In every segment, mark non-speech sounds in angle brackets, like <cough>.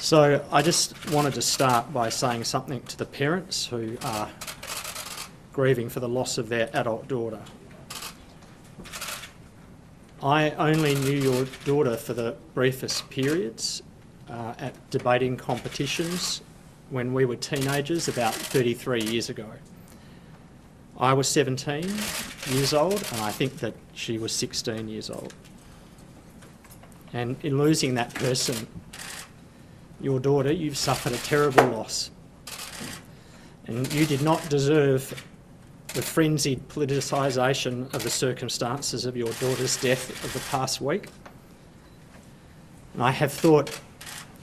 So I just wanted to start by saying something to the parents who are grieving for the loss of their adult daughter. I only knew your daughter for the briefest periods uh, at debating competitions when we were teenagers about 33 years ago. I was 17 years old, and I think that she was 16 years old. And in losing that person, your daughter, you've suffered a terrible loss. And you did not deserve the frenzied politicisation of the circumstances of your daughter's death of the past week. And I have thought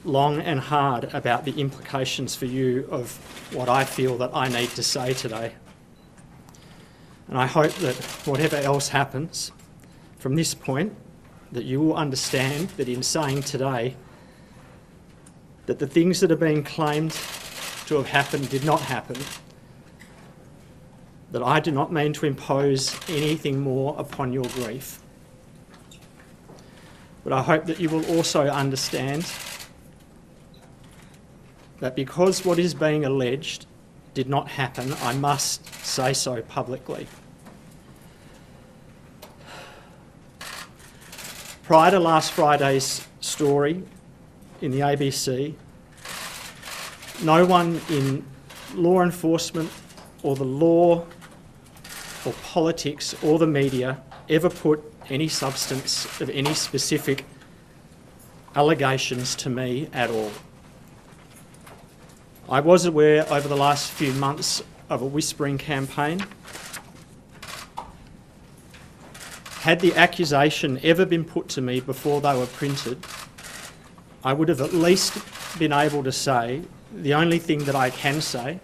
long and hard about the implications for you of what I feel that I need to say today. And I hope that whatever else happens from this point, that you will understand that in saying today that the things that are being claimed to have happened did not happen, that I do not mean to impose anything more upon your grief. But I hope that you will also understand that because what is being alleged did not happen, I must say so publicly. Prior to last Friday's story in the ABC, no one in law enforcement or the law or politics or the media ever put any substance of any specific allegations to me at all. I was aware over the last few months of a whispering campaign. Had the accusation ever been put to me before they were printed, I would have at least been able to say the only thing that I can say,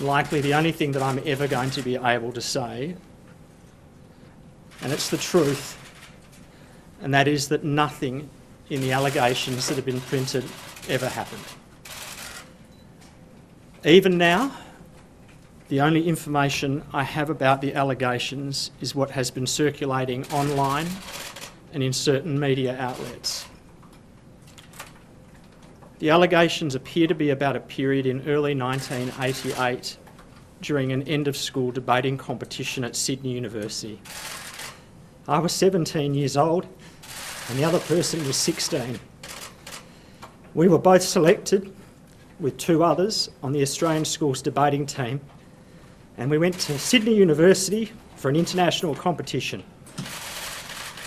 likely the only thing that I'm ever going to be able to say, and it's the truth, and that is that nothing in the allegations that have been printed ever happened. Even now, the only information I have about the allegations is what has been circulating online and in certain media outlets. The allegations appear to be about a period in early 1988 during an end of school debating competition at Sydney University. I was 17 years old and the other person was 16. We were both selected with two others on the Australian Schools debating team, and we went to Sydney University for an international competition.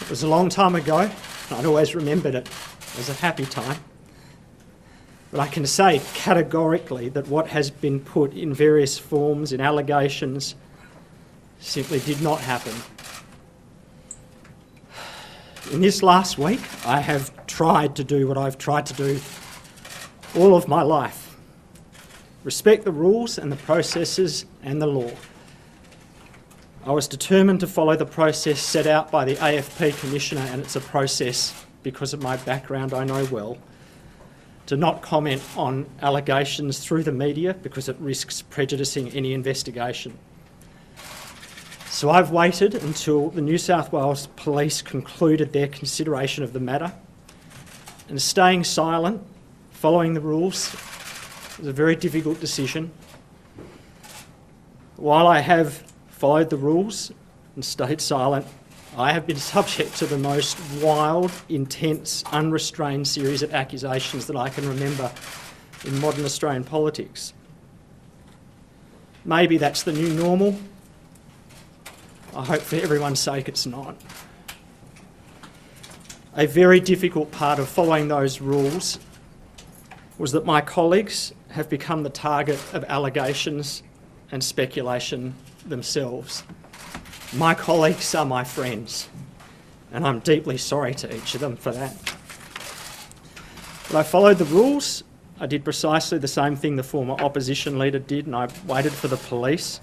It was a long time ago, I'd always remembered it as a happy time. But I can say categorically that what has been put in various forms, in allegations, simply did not happen. In this last week, I have tried to do what I've tried to do all of my life. Respect the rules and the processes and the law. I was determined to follow the process set out by the AFP Commissioner, and it's a process, because of my background, I know well, to not comment on allegations through the media because it risks prejudicing any investigation. So I've waited until the New South Wales Police concluded their consideration of the matter, and staying silent following the rules was a very difficult decision. While I have followed the rules and stayed silent, I have been subject to the most wild, intense, unrestrained series of accusations that I can remember in modern Australian politics. Maybe that's the new normal. I hope for everyone's sake it's not. A very difficult part of following those rules was that my colleagues have become the target of allegations and speculation themselves. My colleagues are my friends, and I'm deeply sorry to each of them for that. But I followed the rules. I did precisely the same thing the former opposition leader did, and I waited for the police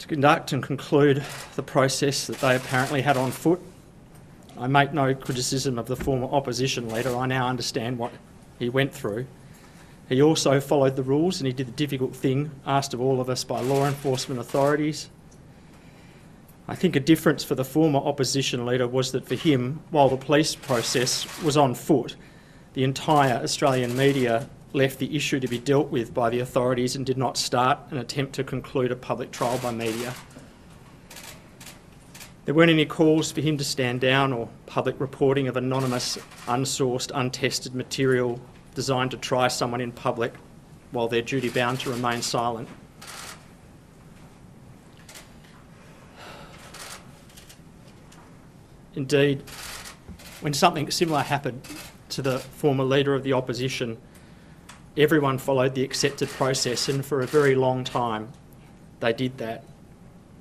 to conduct and conclude the process that they apparently had on foot. I make no criticism of the former opposition leader. I now understand what he went through. He also followed the rules and he did the difficult thing asked of all of us by law enforcement authorities. I think a difference for the former opposition leader was that for him, while the police process was on foot, the entire Australian media left the issue to be dealt with by the authorities and did not start an attempt to conclude a public trial by media. There weren't any calls for him to stand down or public reporting of anonymous, unsourced, untested material designed to try someone in public while they're duty bound to remain silent. Indeed, when something similar happened to the former leader of the opposition, everyone followed the accepted process, and for a very long time they did that.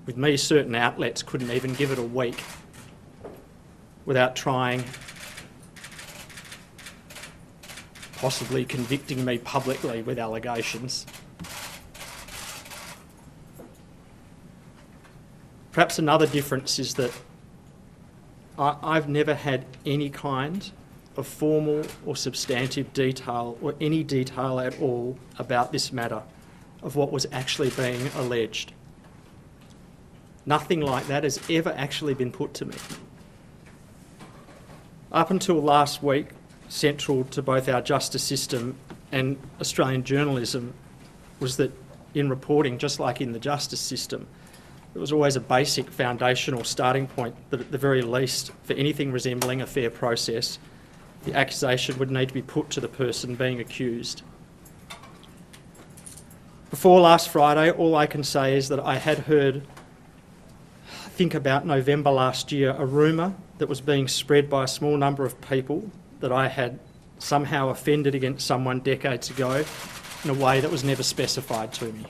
With me, certain outlets couldn't even give it a week without trying, possibly convicting me publicly with allegations. Perhaps another difference is that I, have never had any kind of formal or substantive detail or any detail at all about this matter of what was actually being alleged. Nothing like that has ever actually been put to me. Up until last week, central to both our justice system and Australian journalism was that in reporting, just like in the justice system, there was always a basic foundational starting point that at the very least, for anything resembling a fair process, the accusation would need to be put to the person being accused. Before last Friday, all I can say is that I had heard, I think about November last year, a rumour that was being spread by a small number of people that I had somehow offended against someone decades ago in a way that was never specified to me.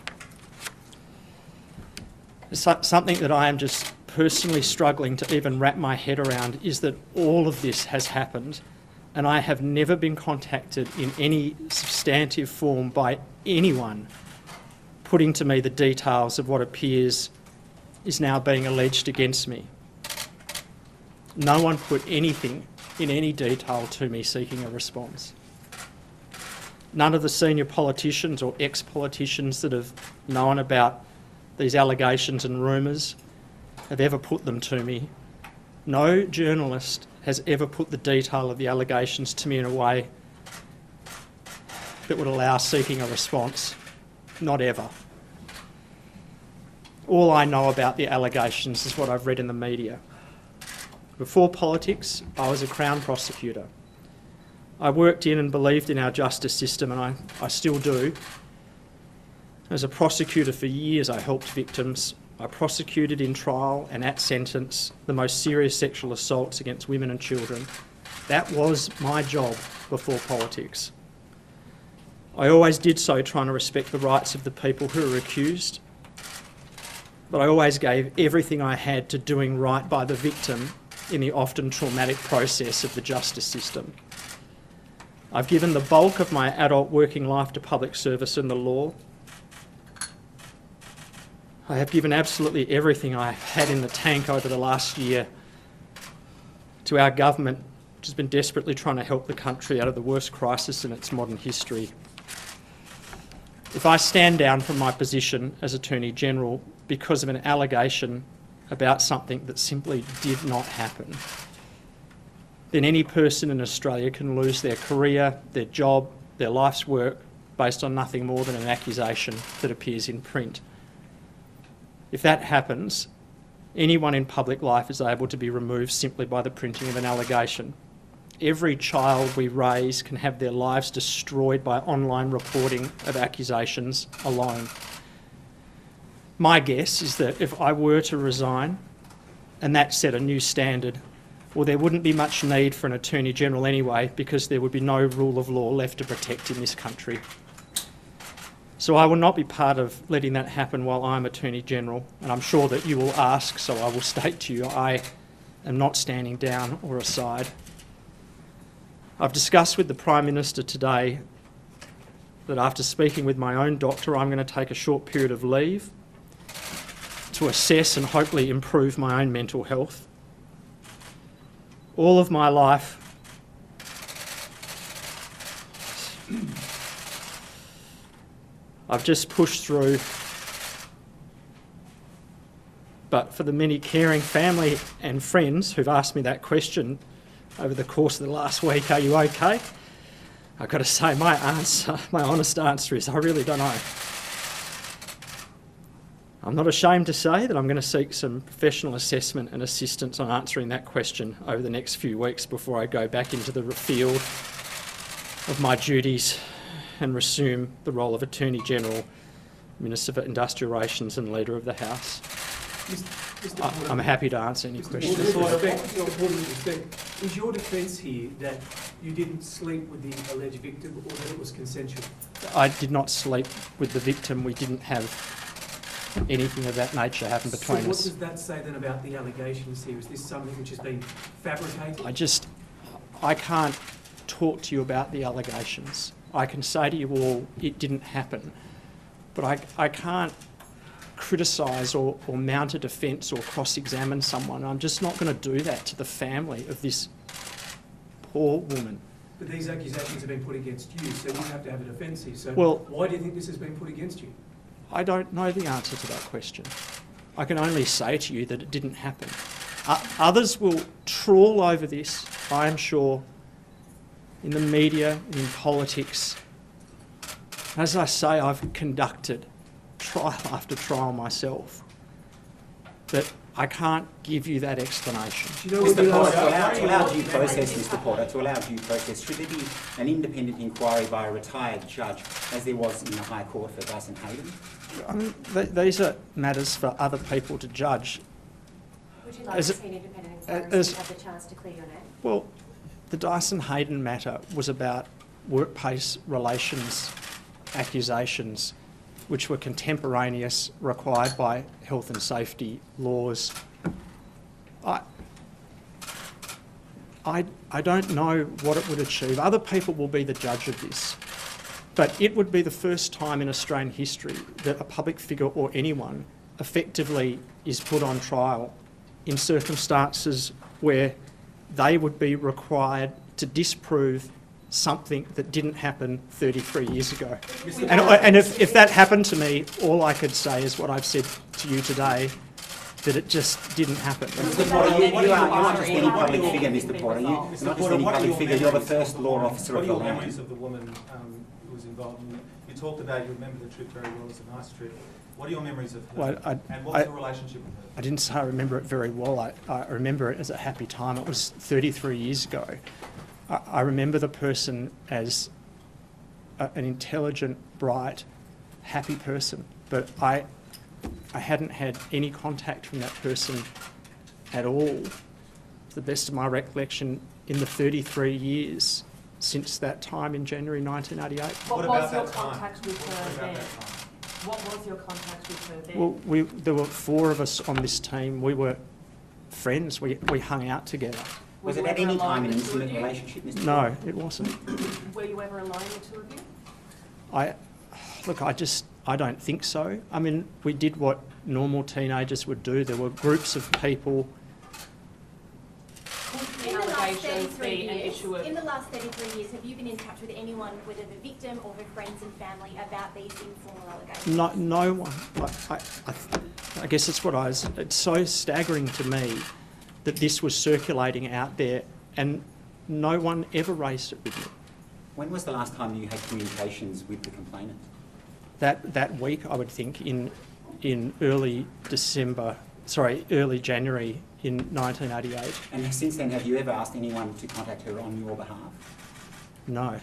Something that I am just personally struggling to even wrap my head around is that all of this has happened and I have never been contacted in any substantive form by anyone putting to me the details of what appears is now being alleged against me. No one put anything in any detail to me seeking a response. None of the senior politicians or ex politicians that have known about these allegations and rumours have ever put them to me. No journalist has ever put the detail of the allegations to me in a way that would allow seeking a response. Not ever. All I know about the allegations is what I've read in the media. Before politics, I was a Crown prosecutor. I worked in and believed in our justice system, and I, I still do. As a prosecutor for years, I helped victims I prosecuted in trial and at sentence the most serious sexual assaults against women and children. That was my job before politics. I always did so trying to respect the rights of the people who were accused, but I always gave everything I had to doing right by the victim in the often traumatic process of the justice system. I've given the bulk of my adult working life to public service and the law, I have given absolutely everything I have had in the tank over the last year to our government, which has been desperately trying to help the country out of the worst crisis in its modern history. If I stand down from my position as Attorney General because of an allegation about something that simply did not happen, then any person in Australia can lose their career, their job, their life's work based on nothing more than an accusation that appears in print. If that happens, anyone in public life is able to be removed simply by the printing of an allegation. Every child we raise can have their lives destroyed by online reporting of accusations alone. My guess is that if I were to resign and that set a new standard, well, there wouldn't be much need for an Attorney General anyway because there would be no rule of law left to protect in this country. So I will not be part of letting that happen while I'm Attorney General, and I'm sure that you will ask, so I will state to you I am not standing down or aside. I've discussed with the Prime Minister today that after speaking with my own doctor, I'm going to take a short period of leave to assess and hopefully improve my own mental health. All of my life, I've just pushed through. But for the many caring family and friends who've asked me that question over the course of the last week, are you okay? I've got to say, my answer, <laughs> my honest answer is I really don't know. I'm not ashamed to say that I'm going to seek some professional assessment and assistance on answering that question over the next few weeks before I go back into the field of my duties and resume the role of Attorney General, Minister for Industrial Relations and Leader of the House. Mr. I, I'm happy to answer any Mr. questions. Porter, with respect- Mr. Porter, is your defence here that you didn't sleep with the alleged victim or that it was consensual? I did not sleep with the victim. We didn't have anything of that nature happen So between what us. What does that say then about the allegations here? Is this something which has been fabricated? I just, I can't talk to you about the allegations. I can say to you all, it didn't happen. But I, I can't criticise or, or mount a defence or cross-examine someone. I'm just not going to do that to the family of this poor woman. But these accusations have been put against you, so you have to have a defence here. So Well- why do you think this has been put against you? I don't know the answer to that question. I can only say to you that it didn't happen. O- others will trawl over this, I am sure, in the media, in politics. As I say, I've conducted trial <laughs> after trial myself. But I can't give you that explanation. Do you know Mr you Porter, to last- allow, to allow due process, Mr Porter, to allow due process, should there be an independent inquiry by a retired judge, as there was in the High Court for Dyson Heydon? I mean, th- these are matters for other people to judge. Would you like As to see an independent inquiry as- so you have the chance to clear your name? Well, the Dyson Heydon matter was about workplace relations accusations which were contemporaneous, required by health and safety laws. I, I, I don't know what it would achieve. Other people will be the judge of this. But it would be the first time in Australian history that a public figure or anyone effectively is put on trial in circumstances where they would be required to disprove something that didn't happen 33 years ago. And, and if, if that happened to me, all I could say is what I've said to you today, that it just didn't happen. Mr Porter, you, you are, you're not just any public figure, Mr Porter, you, you're not just any public figure, you're the first law officer What of are the your land. memories of the woman um, who was involved in it? You talked about, you remember the trip very well, it was a nice trip. What are your memories of her? Well, I- And what was I- your relationship with her? I didn't say I remember it very well. I, I remember it as a happy time. It was 33 years ago. I, I remember the person as a, an intelligent, bright, happy person. But I, I hadn't had any contact from that person at all, to the best of my recollection, in the 33 years since that time in January 1988. What What about was your that time? contact with her then? That time? What was your contact with her then? Well, we, there were four of us on this team. We were friends. We, we hung out together. Was it at any time an the two of intimate relationship, Mr No, it wasn't. Were you ever alone, the two of you? I, look, I just, I don't think so. I mean, we did what normal teenagers would do. There were groups of people. Could the In the last 33 be an years, issue of... in the last 33 years, have you been in touch with anyone, whether the victim or her friends and family, about these informal allegations? No, no one. I, I, I, I guess it's what I was. It's so staggering to me that this was circulating out there, and no one ever raised it with me. When was the last time you had communications with the complainant? That that week, I would think, in in early December, sorry, early January in 1988. And since then, have you ever asked anyone to contact her on your behalf? No.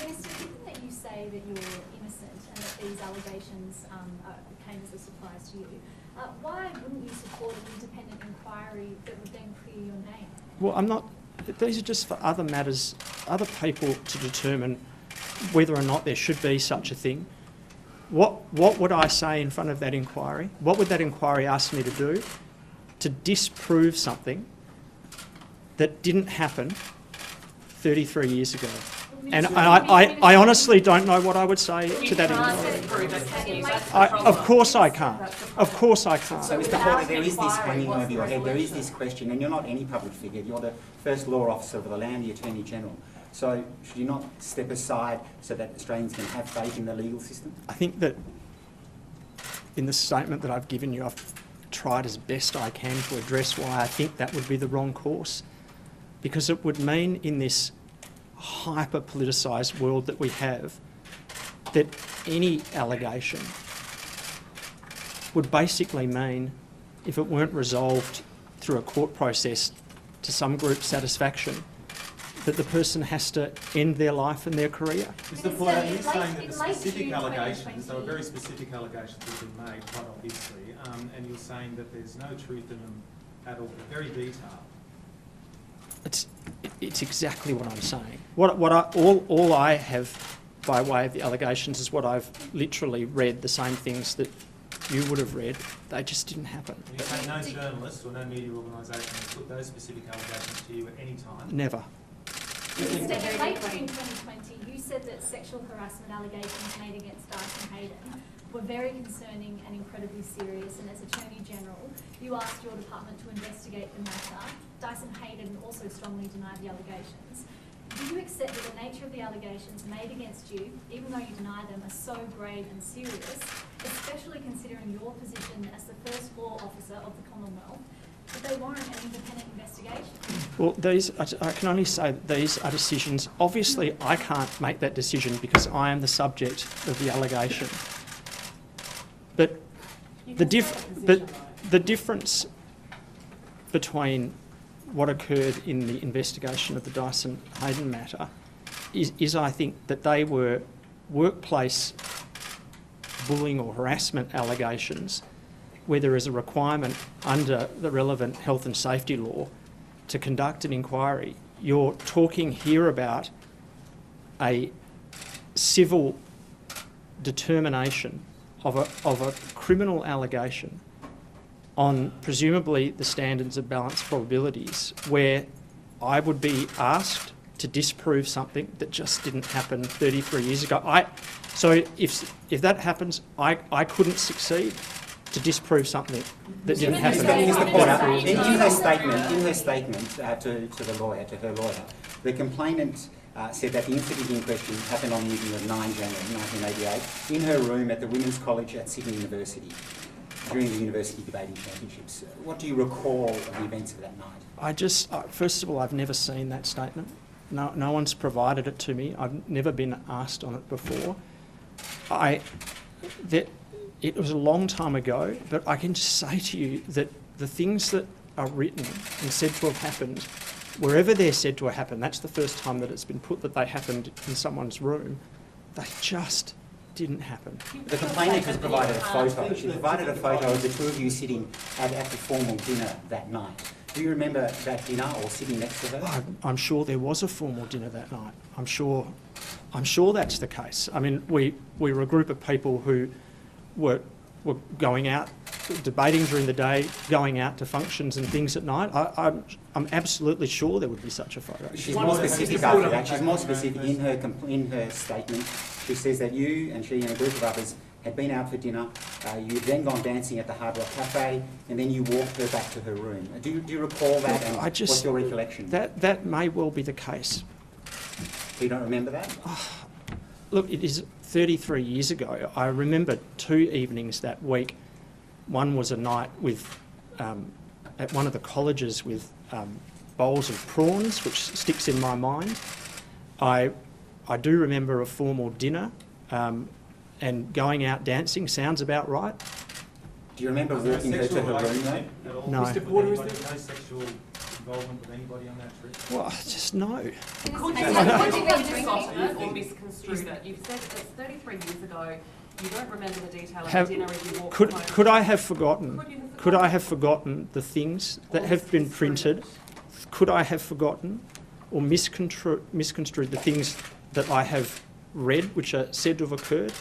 Minister, given that you say that you're innocent and that these allegations um, are, came as a surprise to you, uh, why wouldn't you support an independent inquiry that would then clear your name? Well, I'm not. These are just for other matters, other people to determine whether or not there should be such a thing. What What would I say in front of that inquiry? What would that inquiry ask me to do? To disprove something that didn't happen 33 years ago. And I, I, I honestly don't know what I would say You to that can't inquiry. it, can you? I, of course I can't. Of course I can't. So, Mr Porter, there is this hanging over your head. There is this question, and you're not any public figure. You're the first law officer of the land, the Attorney General. So, should you not step aside so that Australians can have faith in the legal system? I think that in the statement that I've given you, I've tried as best I can to address why I think that would be the wrong course. Because it would mean in this hyper politicised world that we have, that any allegation would basically mean, if it weren't resolved through a court process to some group's satisfaction, that the person has to end their life and their career. Mr Minister, Porter, are you saying that the specific allegations, 2020 there were very specific allegations that have been made, quite obviously, um, and you're saying that there's no truth in them at all, They're very detailed. It's, it's exactly what I'm saying. What, what I, all, all I have by way of the allegations is what I've literally read, the same things that you would have read. They just didn't happen. You say no journalist or no media organisation has put those specific allegations to you at any time? Never. In late. June 2020, you said that sexual harassment allegations made against Dyson Heydon were very concerning and incredibly serious, and as Attorney General, you asked your department to investigate the matter. Dyson Heydon also strongly denied the allegations. Do you accept that the nature of the allegations made against you, even though you deny them, are so grave and serious, especially considering your position as the first law officer of the Commonwealth, that they warrant an independent investigation? Well, these, I I can only say that these are decisions. Obviously, I can't make that decision because I am the subject of the allegation. But the diff, but the difference between what occurred in the investigation of the Dyson Heydon matter is, is I think that they were workplace bullying or harassment allegations where there is a requirement under the relevant health and safety law to conduct an inquiry. You're talking here about a civil determination of a, of a criminal allegation on presumably the standards of balanced probabilities, where I would be asked to disprove something that just didn't happen 33 years ago. I, so if, if that happens, I, I couldn't succeed to disprove something that didn't happen. Mr. Mr. Porter, in, in her statement, in her statement uh, to, to the lawyer, to her lawyer, the complainant uh, said that the incident in question happened on the evening of 9 January 1988 in her room at the Women's College at Sydney University during the University Debating Championships. What do you recall of the events of that night? I just, uh, first of all, I've never seen that statement. No, no one's provided it to me. I've never been asked on it before. I, that, it was a long time ago, but I can just say to you that the things that are written and said to have happened, wherever they're said to have happened, that's the first time that it's been put that they happened in someone's room, they just didn't happen. The complainant has provided a photo. She provided a photo of the two of you sitting at, at the formal dinner that night. Do you remember that dinner or sitting next to her? Oh, I'm, I'm sure there was a formal dinner that night. I'm sure, I'm sure that's the case. I mean, we, we were a group of people who were, were going out, debating during the day, going out to functions and things at night. I, I'm, I'm absolutely sure there would be such a photo. She's more specific Mr. after that. She's more specific in her, compl- in her statement. She says that you and she and a group of others had been out for dinner. Uh, you had then gone dancing at the Hard Rock Cafe, and then you walked her back to her room. Do you, do you recall that? And I just- what's your recollection? That, that may well be the case. you don't remember that? Look, it is 33 years ago. I remember two evenings that week. One was a night with, um, at one of the colleges with um, bowls of prawns, which sticks in my mind. I, I do remember a formal dinner um, and going out dancing. Sounds about right. Do you remember Was walking her to her room though? relationship at all? No. Mr. Porter, is there- No sexual involvement with anybody on that trip? Well, I just know. Could you, Has could you been have or misconstrued it? You've said it's 33 years ago, you don't remember the detail of Have- the dinner as you walked Could, home. could I have forgotten? Could you have Could I have forgotten the things that Or have been printed? Could I have forgotten or misconstrued, misconstrued the things that I have read, which are said to have occurred?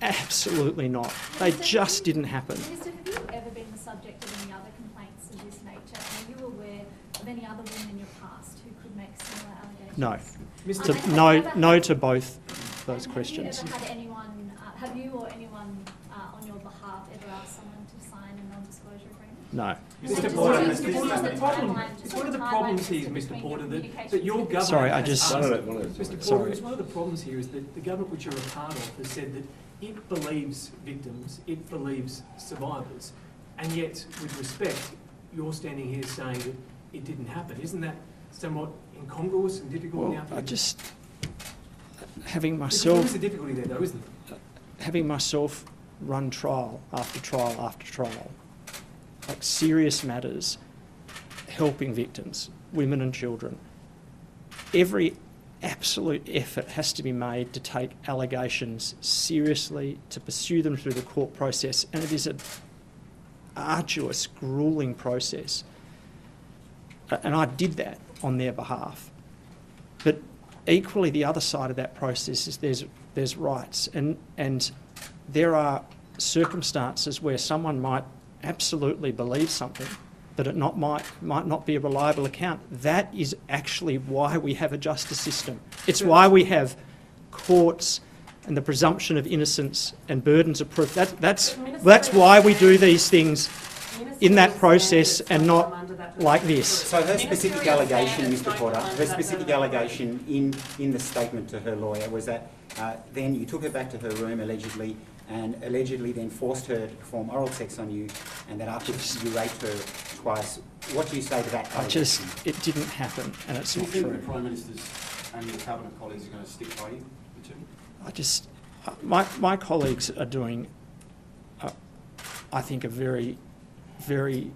Absolutely not. They just didn't happen. Minister, have you ever been the subject of any other complaints of this nature? Are you aware of any other women in your past who could make similar allegations? No. Mr. To, And have you no, no to both those and questions. Have you ever had anyone, uh, have you or anyone uh, on your behalf ever asked someone to sign a non-disclosure agreement? No. Mr. Porter, on- Mr. just the the problem, it's one of the problems here, Mr. Porter, that, that your government. Sorry, I just- asked- One at a- one at a. Mr. Porter, Sorry. it's one of the problems here is that the government which you're a part of has said that it believes victims, it believes survivors, and yet, with respect, you're standing here saying that it didn't happen. Isn't that somewhat incongruous and difficult Well, now? I just, having Because There is myself, a difficulty there though, isn't there? Uh, having myself run trial after trial after trial, like serious matters, helping victims, women and children, every absolute effort has to be made to take allegations seriously, to pursue them through the court process, and it is an arduous, grueling process. And I did that on their behalf. But equally, the other side of that process is there's, there's rights, and, and there are circumstances where someone might absolutely believe something, but it not, might, might not be a reliable account. That is actually why we have a justice system. It's why we have courts and the presumption of innocence and burdens of proof. That, that's, that's why we do these things in that process and not like this. So her specific allegation, Mr don't Porter, her specific allegation in, in the statement to her lawyer was that uh, then you took her back to her room allegedly and allegedly then forced her to perform oral sex on you and that afterwards you raped her twice. What do you say to that I just, it didn't happen and it's Do you not think true. the Prime Minister's and your Cabinet colleagues are going to stick by you, the two? I just, uh, my, my colleagues are doing, uh, I think, a very, very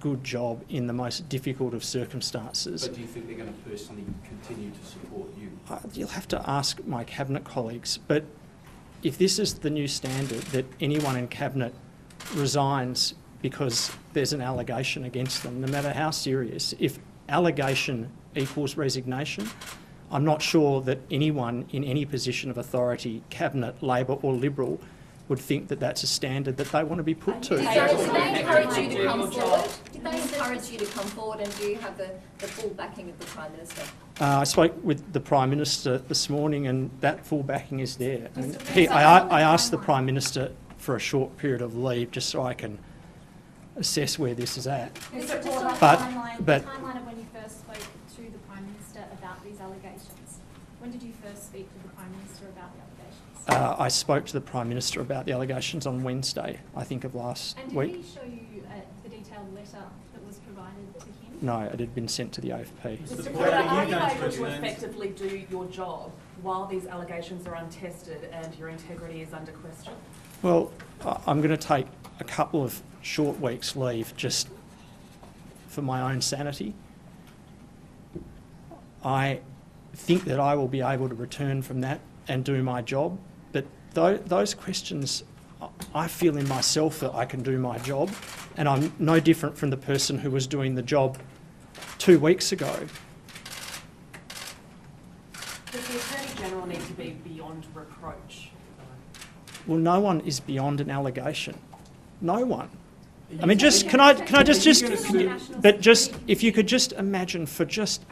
good job in the most difficult of circumstances. But do you think they're going to personally continue to support you? Uh, You'll have to ask my cabinet colleagues, but if this is the new standard that anyone in cabinet resigns because there's an allegation against them, no matter how serious, if allegation equals resignation, I'm not sure that anyone in any position of authority, cabinet, Labor or Liberal, would think that that's a standard that they want to be put to. Did they, they encourage you to come forward? Did they encourage you to come forward and do you have the, the full backing of the Prime Minister? Uh, I spoke with the Prime Minister this morning and that full backing is there. And he, I, I asked the. Prime Minister for a short period of leave just so I can assess where this is at. Mr. Just on the But- timeline, the but- timeline of when you first spoke to the Prime Minister about these allegations. When did you first speak to the Prime Minister about the allegations? Uh, I spoke to the Prime Minister about the allegations on Wednesday, I think of last And did week. he show you uh, the detailed letter that was provided to him? No, it had been sent to the AFP. Mr. Mr. Porter, Porter, are are you you going able to attend- effectively do your job while these allegations are untested and your integrity is under question? Well, I- I'm going to take a couple of short weeks' leave just for my own sanity. I think that I will be able to return from that and do my job, but tho- those questions, I- I feel in myself that I can do my job, and I'm no different from the person who was doing the job two weeks ago. Does the Attorney General need to be beyond reproach? Well, no one is beyond an allegation. No one. I mean, just can I can I just just but just if you could just imagine for just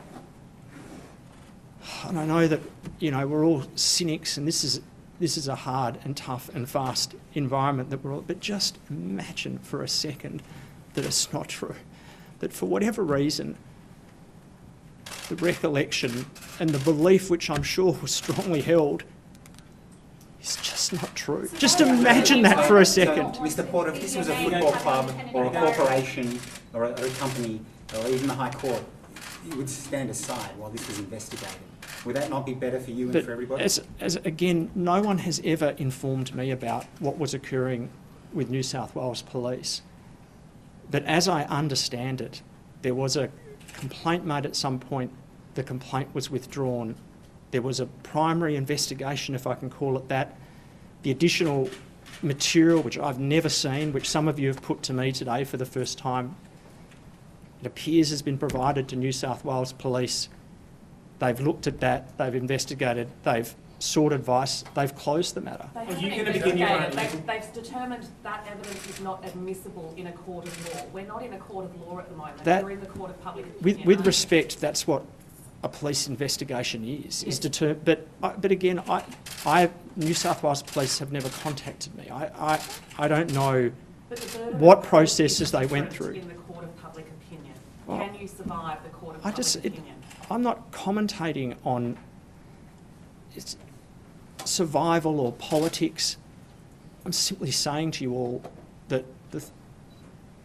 and I know that you know we're all cynics and this is this is a hard and tough and fast environment that we're all but just imagine for a second that it's not true that for whatever reason the recollection and the belief which I'm sure was strongly held is just not true. Just imagine that for a second. So, Mr Porter, if this was a football club or a corporation or a, or a company or even the High Court, you would stand aside while this was investigated. Would that not be better for you and But for everybody? as, as again, no one has ever informed me about what was occurring with New South Wales Police. But as I understand it, there was a complaint made at some point. The complaint was withdrawn. There was a primary investigation, if I can call it that. The additional material, which I've never seen, which some of you have put to me today for the first time, it appears has been provided to New South Wales Police. They've looked at that, they've investigated, they've sought advice, they've closed the matter. They Are haven't you gonna begin your own They've, they've determined that evidence is not admissible in a court of law. We're not in a court of law at the moment. That- We're in the court of public opinion. With, with respect, that's what a police investigation is, is deter, but, uh, but again, I, I, New South Wales Police have never contacted me. I, I, I don't know, But the burden of what processes they went through. In the court of public opinion. Well, Can you survive the court of I public just, it, opinion? I'm not commentating on it's survival or politics. I'm simply saying to you all that the,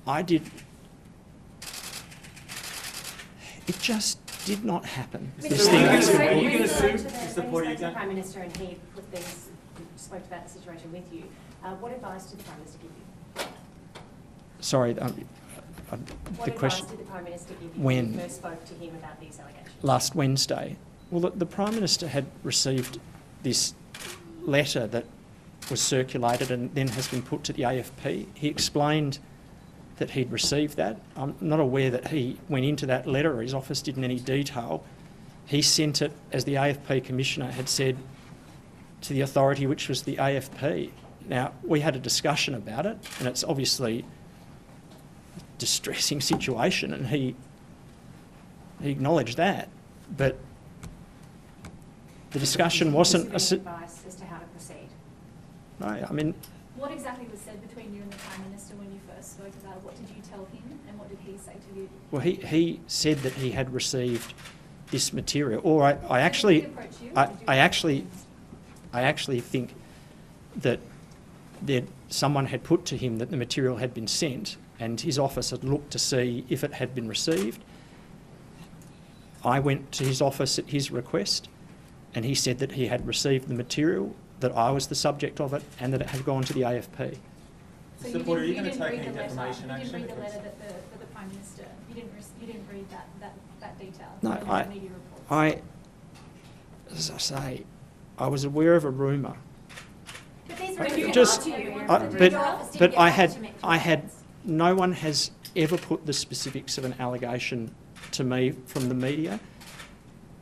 I did, it just did not happen. Mr. This thing you has gonna- been- are you gonna sue- to the- Mr. When you spoke to the Prime Minister and he put these, spoke about the situation with you, uh, what advice did the Prime Minister give you? Sorry, um, uh, What the question, did the Prime Minister give you When? you first spoke to him about these allegations? last Wednesday. Well, the, the Prime Minister had received this letter that was circulated and then has been put to the AFP. He explained that he'd received that. I'm not aware that he went into that letter or his office did in any detail. He sent it, as the AFP Commissioner had said, to the authority which was the AFP. Now, we had a discussion about it and it's obviously distressing situation and he, he acknowledged that. But the discussion wasn't, a, Did si- you give advice as to how to proceed? no, I mean, What exactly was said between you and the Prime Minister when you first spoke about it? What did you tell him and what did he say to you? well, he, he said that he had received this material, or I, I actually, you? I, I actually. I actually think that there, someone had put to him that the material had been sent and his office had looked to see if it had been received. I went to his office at his request and he said that he had received the material, that I was the subject of it and that it had gone to the AFP. So Mr. you Porter, are you didn't, gonna you didn't take read any the letter, you didn't read the letter that the, that the Prime Minister, you didn't, rec- you didn't read that, that, that detail? No, I- media reports? I, as I say, I was aware of a rumour But these rumours are just- not to you. I- but, but I had, to make I had, comments. No one has ever put the specifics of an allegation to me from the media.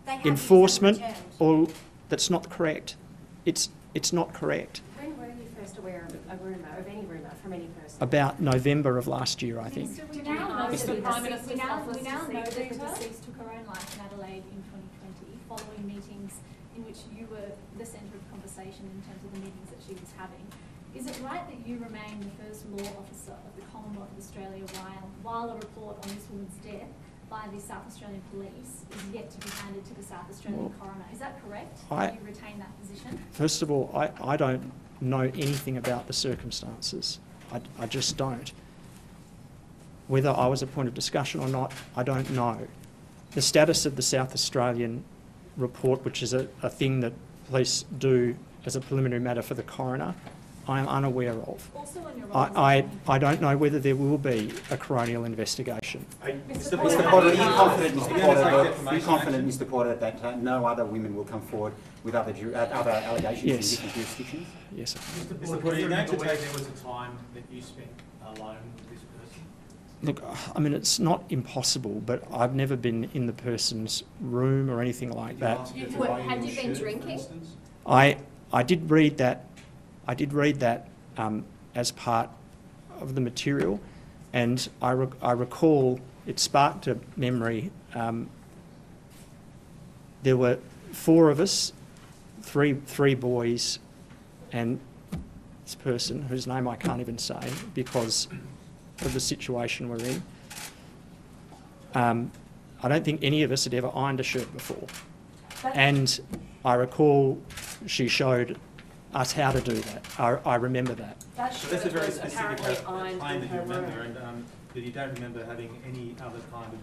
They have used them Enforcement, returned. or, that's not correct. It's, it's not correct. When were you first aware of uh, a rumour, of any rumour from any person? About November of last year, I think. Minister, we now know that the the Prime Minister's we now, we now know that the deceased took her own life in Adelaide in twenty twenty, following meetings in which you were the centre of conversation in terms of the meetings that she was having. Is it right that you remain the first law officer of the Commonwealth of Australia while, while a report on this woman's death by the South Australian Police is yet to be handed to the South Australian Well, coroner? Is that correct? I- Do you retain that position? First of all, I, I don't know anything about the circumstances. I, I just don't. Whether I was a point of discussion or not, I don't know. The status of the South Australian report, which is a, a thing that police do as a preliminary matter for the coroner, I am unaware of. Also on your I, role I, as a- I don't know whether there will be a coronial investigation. Mr. Mr Porter, Porter, are you confident, Mr gonna Porter, that- you confident. Mr Porter, that uh, no other women will come forward with other, ju- uh, other allegations in different jurisdictions? Yes, sir. Mr. Porter, you're going to take, there was a time that you spent alone with this person? Look, I mean, it's not impossible, but I've never been in the person's room or anything like that. You- what, had you been drinking? I, I did read that, I did read that um, as part of the material, and I, rec- I recall it sparked a memory. Um, there were four of us, three, three boys, and this person whose name I can't even say because of the situation we're in. Um, I don't think any of us had ever ironed a shirt before. And I recall she showed us how to do that. I, I remember that. That so that's a very specific apparently claim that you remember, room. and um, that you don't remember having any other kind of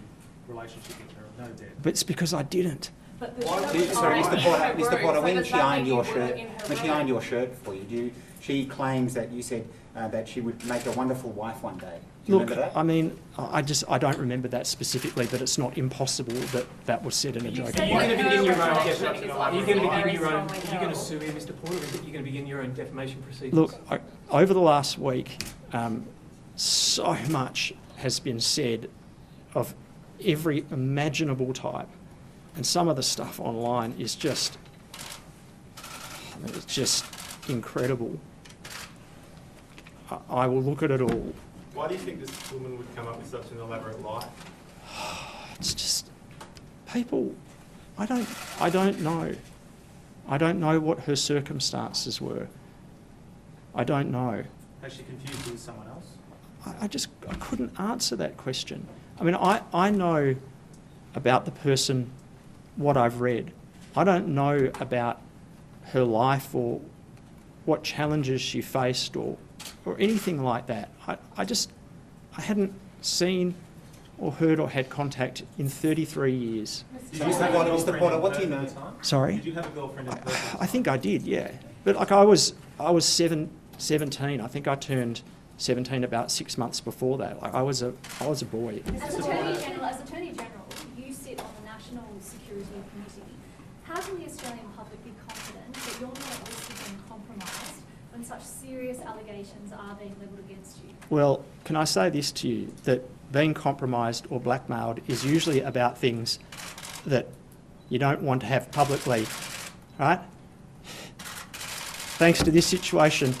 relationship with her, no doubt. But it's because I didn't. But the Why did- Sorry, Mr in Porter, Mr Porter, so when she ironed your shirt, when she ironed your shirt for you, do you, she claims that you said uh, that she would make a wonderful wife one day. Do you Look, remember that? I mean, I I just, I don't remember that specifically, but it's not impossible that that was said in a You joke. said Are you going to Her begin your own recollection defamation? is Are you going to begin your own? very Are you going to sue him, Mr. Porter? Or are you going to begin your own defamation proceedings? Look, I, over the last week, um, so much has been said of every imaginable type, and some of the stuff online is just, I mean, it's just incredible. I, I will look at it all. Why do you think this woman would come up with such an elaborate lie? <sighs> It's just people. I don't. I don't know. I don't know what her circumstances were. I don't know. Has she confused you with someone else? I, I just I couldn't answer that question. I mean, I, I know about the person what I've read. I don't know about her life or what challenges she faced or or anything like that. I, I just I hadn't seen or heard or had contact in 33 years. Did you Mr. have a Porter, Mr. girlfriend Porter, what do you know? at the time? Sorry? Did you have a girlfriend in person? I think I did, yeah. But like I was, I was seven, 17. I think I turned 17 about six months before that. Like I was a, I was a boy. As Attorney General, as Attorney General, you sit on the National Security Committee. How can the Australian public be confident that you're not at risk of being compromised when such serious allegations are being levelled against you? Well, can I say this to you that being compromised or blackmailed is usually about things that you don't want to have publicly, right? Thanks to this situation,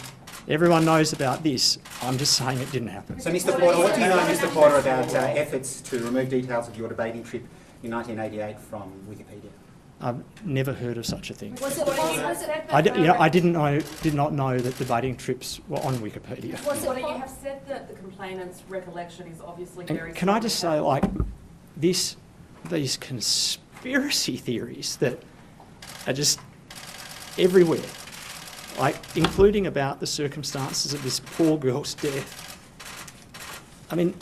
everyone knows about this. I'm just saying it didn't happen. So, Mr. Porter, what do you know, Mr. Porter, about uh, efforts to remove details of your debating trip in 1988 from Wikipedia? I've never heard of such a thing. Was it, was, was it, I, d- you know, I didn't know, did not know that debating trips were on Wikipedia. was it, you have said that the complainant's recollection is obviously And very. can I just say, like, this, these conspiracy theories that are just everywhere, like, including about the circumstances of this poor girl's death. I mean,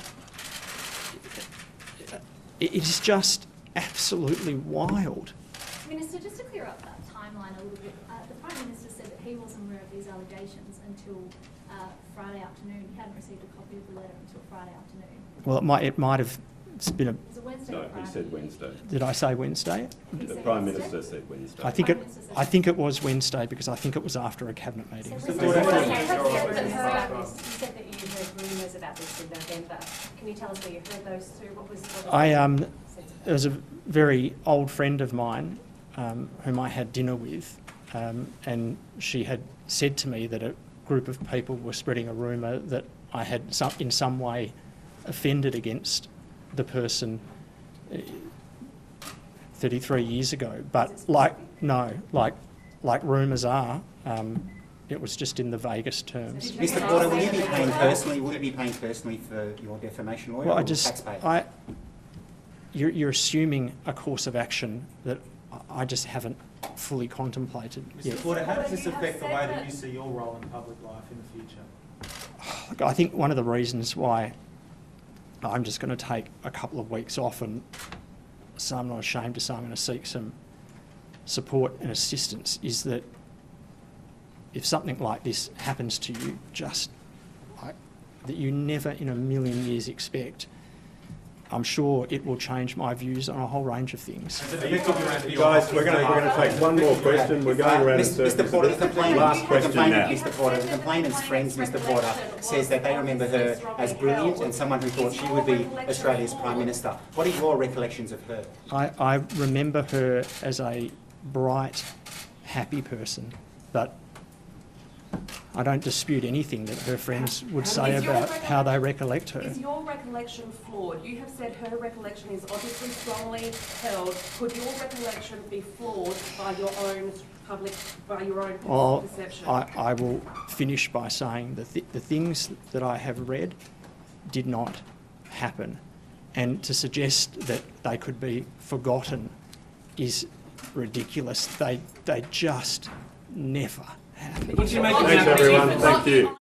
it it is just absolutely wild. Minister, just to clear up that timeline a little bit, uh, the Prime Minister said that he wasn't aware of these allegations until uh, Friday afternoon. He hadn't received a copy of the letter until Friday afternoon. Well, it might, it might have been a, Was it Wednesday No, he Friday? said Wednesday. did I say Wednesday? He The said Prime Wednesday? Minister said Wednesday. I think it, I think it was Wednesday because I think it was after a cabinet meeting. So, Porter, you can said you- that you heard about you said that you heard rumours about this in November. Can you tell us where you heard those through? What was, what was I, the um, sense of There was a very old friend of mine um, whom I had dinner with, um, and she had said to me that a group of people were spreading a rumour that I had some, in some way offended against the person uh, 33 years ago. But like, no, like, like rumours are, um, it was just in the vaguest terms. Mr. Porter, will you be paying personally, will you be paying personally for your defamation lawyer Well, I just, taxpayer? I, you're, you're assuming a course of action that I- I just haven't fully contemplated yet. Mr. Porter, how does this affect the way that that- you see your role in public life in the future? Look, I think one of the reasons why I'm just going to take a couple of weeks off and so I'm not ashamed to say I'm going to seek some support and assistance is that if something like this happens to you, just like, that you never in a million years expect, I'm sure it will change my views on a whole range of things. Has it affected your own- Guys, we're going to, we're going to take one more question. We're going around in Mr. circles. Mr. Porter, the complainant, Last the question complainant, now. Mr. Porter, the complainant's friends, Mr. Porter, says that they remember her as brilliant and someone who thought she would be Australia's Prime Minister. What are your recollections of her? I, I remember her as a bright, happy person, but I don't dispute anything that her friends would say about how they recollect her. Is your recollection flawed? You have said her recollection is obviously strongly held. Could your recollection be flawed by your own public, by your own Well, perception? I, I will finish by saying that the, the things that I have read did not happen. And to suggest that they could be forgotten is ridiculous. They, they just never. Thanks, everyone. Thank you.